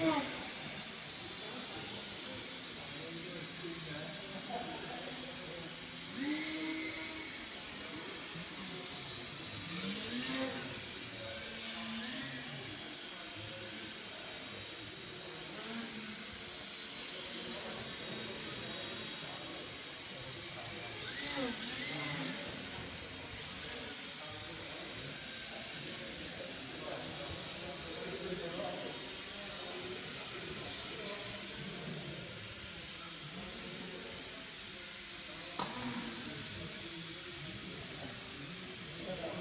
Yeah. for them.